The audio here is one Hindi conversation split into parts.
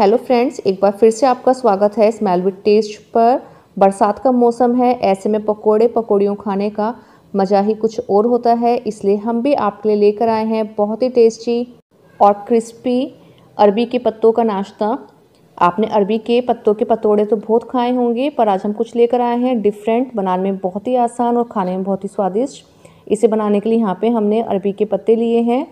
हेलो फ्रेंड्स एक बार फिर से आपका स्वागत है स्मेल विद टेस्ट पर। बरसात का मौसम है, ऐसे में पकोड़े पकौड़ियों खाने का मज़ा ही कुछ और होता है, इसलिए हम भी आपके लिए लेकर आए हैं बहुत ही टेस्टी और क्रिस्पी अरबी के पत्तों का नाश्ता। आपने अरबी के पत्तों के पतोड़े तो बहुत खाए होंगे, पर आज हम कुछ लेकर आए हैं डिफरेंट बनाने में बहुत ही आसान और खाने में बहुत ही स्वादिष्ट। इसे बनाने के लिए यहाँ पे हमने अरबी के पत्ते लिए हैं।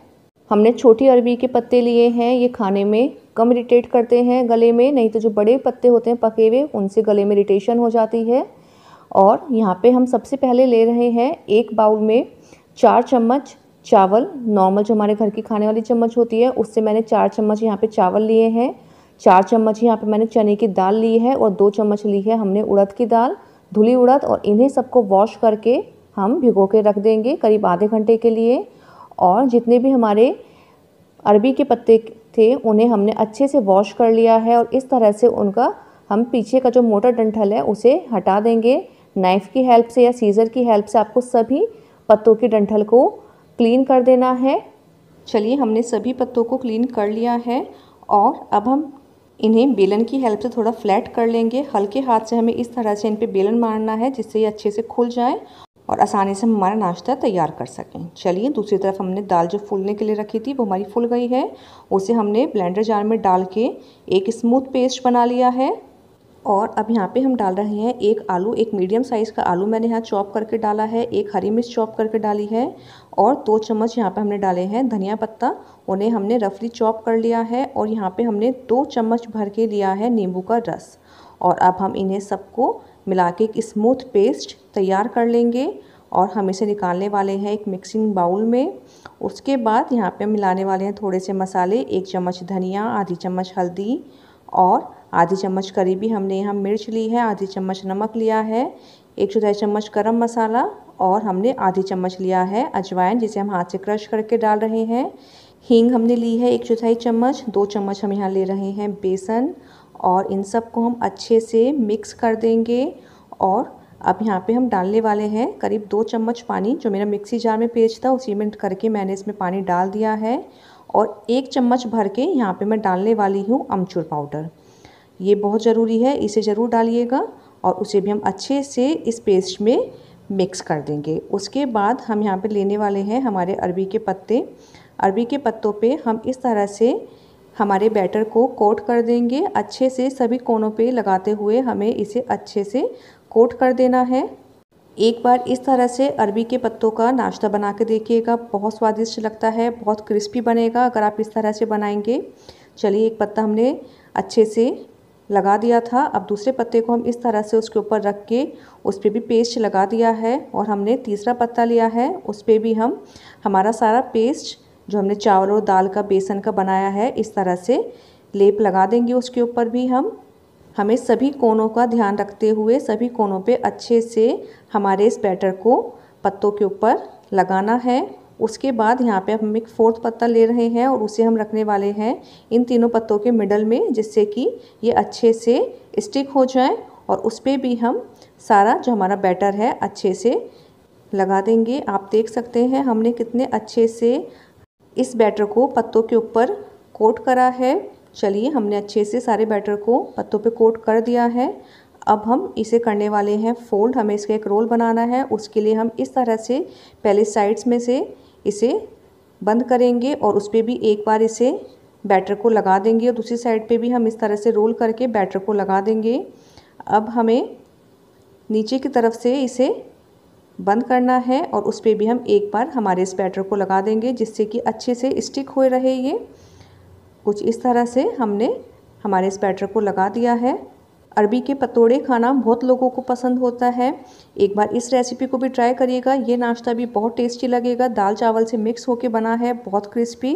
हमने छोटी अरबी के पत्ते लिए हैं, ये खाने में कम इरीटेट करते हैं गले में, नहीं तो जो बड़े पत्ते होते हैं पके हुए, उनसे गले में इरीटेशन हो जाती है। और यहाँ पे हम सबसे पहले ले रहे हैं एक बाउल में चार चम्मच चावल, नॉर्मल जो हमारे घर की खाने वाली चम्मच होती है, उससे मैंने चार चम्मच यहाँ पे चावल लिए हैं। चार चम्मच यहाँ पे मैंने चने की दाल ली है और दो चम्मच ली है हमने उड़द की दाल, धुली उड़द और इन्हें सबको वॉश करके हम भिगो के रख देंगे करीब आधे घंटे के लिए। और जितने भी हमारे अरबी के पत्ते थे, उन्हें हमने अच्छे से वॉश कर लिया है और इस तरह से उनका हम पीछे का जो मोटा डंठल है, उसे हटा देंगे। नाइफ़ की हेल्प से या सीज़र की हेल्प से आपको सभी पत्तों के डंठल को क्लीन कर देना है। चलिए, हमने सभी पत्तों को क्लीन कर लिया है और अब हम इन्हें बेलन की हेल्प से थोड़ा फ्लैट कर लेंगे। हल्के हाथ से हमें इस तरह से इन पर बेलन मारना है, जिससे ये अच्छे से खुल जाए। और आसानी से हम हमारा नाश्ता तैयार कर सकें। चलिए, दूसरी तरफ़ हमने दाल जो फूलने के लिए रखी थी, वो हमारी फूल गई है। उसे हमने ब्लेंडर जार में डाल के एक स्मूथ पेस्ट बना लिया है। और अब यहाँ पे हम डाल रहे हैं एक आलू, एक मीडियम साइज़ का आलू मैंने यहाँ चॉप करके डाला है, एक हरी मिर्च चॉप करके डाली है और दो चम्मच यहाँ पे हमने डाले हैं धनिया पत्ता, उन्हें हमने रफली चॉप कर लिया है और यहाँ पे हमने दो चम्मच भर के लिया है नींबू का रस। और अब हम इन्हें सबको मिला के एक स्मूथ पेस्ट तैयार कर लेंगे और हम इसे निकालने वाले हैं एक मिक्सिंग बाउल में। उसके बाद यहाँ पे मिलाने वाले हैं थोड़े से मसाले, एक चम्मच धनिया, आधी चम्मच हल्दी और आधी चम्मच करी भी हमने यहाँ मिर्च ली है, आधी चम्मच नमक लिया है, एक चौथाई चम्मच गरम मसाला और हमने आधी चम्मच लिया है अजवाइन जिसे हम हाथ से क्रश करके डाल रहे हैं। हींग हमने ली है एक चौथाई चम्मच, दो चम्मच हम यहाँ ले रहे हैं बेसन और इन सबको हम अच्छे से मिक्स कर देंगे और अब यहाँ पे हम डालने वाले हैं करीब दो चम्मच पानी, जो मेरा मिक्सी जार में पेज था, उसी में करके मैंने इसमें पानी डाल दिया है और एक चम्मच भर के यहाँ पे मैं डालने वाली हूँ अमचूर पाउडर। ये बहुत ज़रूरी है, इसे ज़रूर डालिएगा और उसे भी हम अच्छे से इस पेस्ट में मिक्स कर देंगे। उसके बाद हम यहाँ पे लेने वाले हैं हमारे अरबी के पत्ते। अरबी के पत्तों पे हम इस तरह से हमारे बैटर को कोट कर देंगे। अच्छे से सभी कोनों पे लगाते हुए हमें इसे अच्छे से कोट कर देना है। एक बार इस तरह से अरबी के पत्तों का नाश्ता बना के देखिएगा। बहुत स्वादिष्ट लगता है, बहुत क्रिस्पी बनेगा अगर आप इस तरह से बनाएँगे। चलिए, एक पत्ता हमने अच्छे से लगा दिया था। अब दूसरे पत्ते को हम इस तरह से उसके ऊपर रख के उस पर भी पेस्ट लगा दिया है और हमने तीसरा पत्ता लिया है। उस पर भी हम, हमारा सारा पेस्ट जो हमने चावल और दाल का बेसन का बनाया है, इस तरह से लेप लगा देंगे उसके ऊपर भी हम। हमें सभी कोनों का ध्यान रखते हुए, सभी कोनों पे अच्छे से हमारे इस बैटर को पत्तों के ऊपर लगाना है। उसके बाद यहाँ पे हम एक फोर्थ पत्ता ले रहे हैं और उसे हम रखने वाले हैं इन तीनों पत्तों के मिडल में, जिससे कि ये अच्छे से स्टिक हो जाए और उस पर भी हम सारा जो हमारा बैटर है, अच्छे से लगा देंगे। आप देख सकते हैं हमने कितने अच्छे से इस बैटर को पत्तों के ऊपर कोट करा है। चलिए, हमने अच्छे से सारे बैटर को पत्तों पे कोट कर दिया है। अब हम इसे करने वाले हैं फोल्ड। हमें इसका एक रोल बनाना है। उसके लिए हम इस तरह से पहले साइड्स में से इसे बंद करेंगे और उस पर भी एक बार इसे बैटर को लगा देंगे और दूसरी साइड पे भी हम इस तरह से रोल करके बैटर को लगा देंगे। अब हमें नीचे की तरफ़ से इसे बंद करना है और उस पर भी हम एक बार हमारे इस बैटर को लगा देंगे जिससे कि अच्छे से स्टिक हो रहे ये। कुछ इस तरह से हमने हमारे इस बैटर को लगा दिया है। अरबी के पतोड़े खाना बहुत लोगों को पसंद होता है। एक बार इस रेसिपी को भी ट्राई करिएगा। ये नाश्ता भी बहुत टेस्टी लगेगा। दाल चावल से मिक्स होके बना है। बहुत क्रिस्पी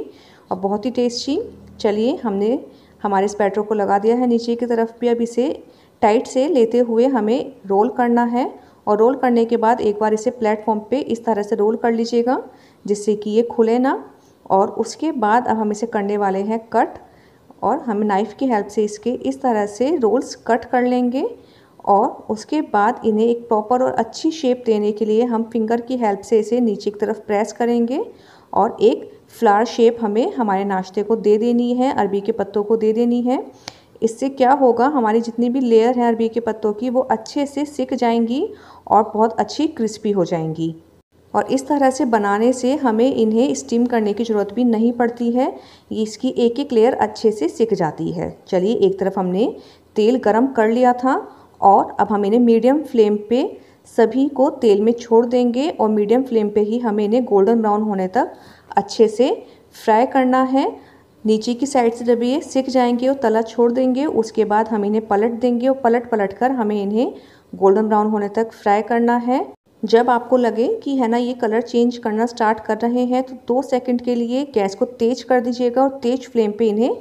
और बहुत ही टेस्टी चलिए हमने हमारे इस बैटर को लगा दिया है। नीचे की तरफ़ भी अब इसे टाइट से लेते हुए हमें रोल करना है। और रोल करने के बाद एक बार इसे प्लेटफॉर्म पे इस तरह से रोल कर लीजिएगा, जिससे कि ये खुले ना। और उसके बाद अब हम इसे करने वाले हैं कट और हम नाइफ़ की हेल्प से इसके इस तरह से रोल्स कट कर लेंगे। और उसके बाद इन्हें एक प्रॉपर और अच्छी शेप देने के लिए हम फिंगर की हेल्प से इसे नीचे की तरफ़ प्रेस करेंगे। और एक फ्लावर शेप हमें हमारे नाश्ते को दे देनी है, अरबी के पत्तों को दे देनी है। इससे क्या होगा, हमारी जितनी भी लेयर है अरबी के पत्तों की, वो अच्छे से सिक जाएँगी और बहुत अच्छी क्रिस्पी हो जाएँगी। और इस तरह से बनाने से हमें इन्हें स्टीम करने की ज़रूरत भी नहीं पड़ती है। इसकी एक एक लेयर अच्छे से सिक जाती है। चलिए, एक तरफ़ हमने तेल गरम कर लिया था और अब हम इन्हें मीडियम फ्लेम पे सभी को तेल में छोड़ देंगे और मीडियम फ्लेम पे ही हमें इन्हें गोल्डन ब्राउन होने तक अच्छे से फ्राई करना है। नीचे की साइड से जब ये सिक जाएँगे और तला छोड़ देंगे, उसके बाद हम इन्हें पलट देंगे और पलट पलट कर हमें इन्हें गोल्डन ब्राउन होने तक फ्राई करना है। जब आपको लगे कि है ना ये कलर चेंज करना स्टार्ट कर रहे हैं तो दो सेकंड के लिए गैस को तेज कर दीजिएगा और तेज फ्लेम पे इन्हें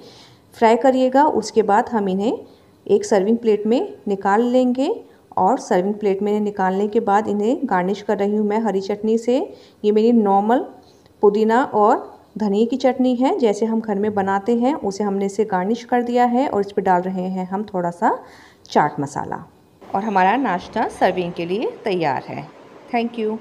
फ्राई करिएगा। उसके बाद हम इन्हें एक सर्विंग प्लेट में निकाल लेंगे और सर्विंग प्लेट में निकालने के बाद इन्हें गार्निश कर रही हूँ मैं हरी चटनी से। ये मेरी नॉर्मल पुदीना और धनिया की चटनी है, जैसे हम घर में बनाते हैं, उसे हमने इसे गार्निश कर दिया है और इस पर डाल रहे हैं हम थोड़ा सा चाट मसाला। और हमारा नाश्ता सर्विंग के लिए तैयार है। Thank you